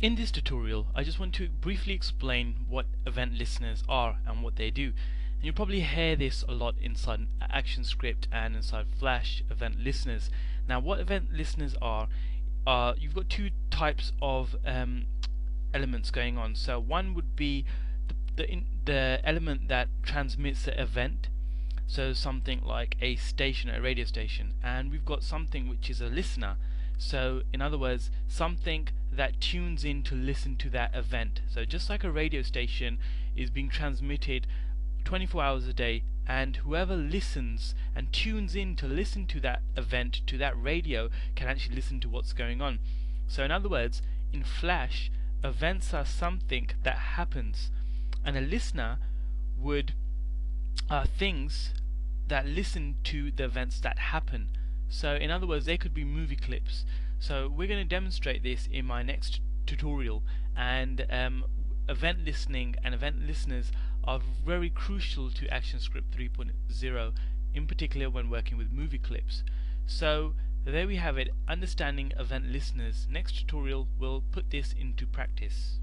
In this tutorial, I just want to briefly explain what event listeners are and what they do. And you'll probably hear this a lot inside ActionScript and inside Flash event listeners. Now, what event listeners are, are you've got two types of um, elements going on. So one would be the the, in, the element that transmits the event, so something like a station, a radio station, and we've got something which is a listener. So in other words, something that tunes in to listen to that event. So just like a radio station is being transmitted 24 hours a day and whoever listens and tunes in to listen to that event, to that radio, can actually listen to what's going on. So in other words, in Flash, events are something that happens and a listener would are things that listen to the events that happen. So in other words, they could be movie clips. So we're going to demonstrate this in my next tutorial and um, event listening and event listeners are very crucial to ActionScript 3.0 in particular when working with movie clips. So there we have it, understanding event listeners. Next tutorial will put this into practice.